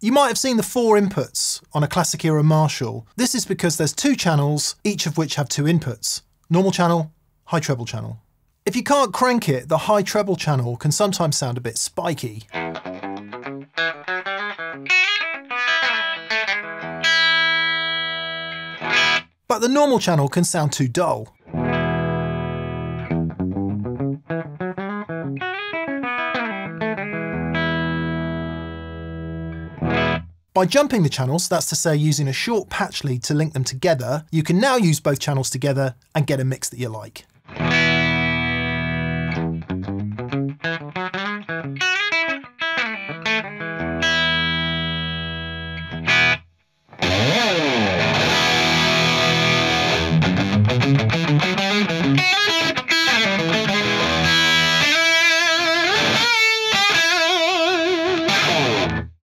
You might have seen the four inputs on a classic era Marshall. This is because there's two channels, each of which have two inputs. Normal channel, high treble channel. If you can't crank it, the high treble channel can sometimes sound a bit spiky. But the normal channel can sound too dull. By jumping the channels, that's to say using a short patch lead to link them together, you can now use both channels together and get a mix that you like.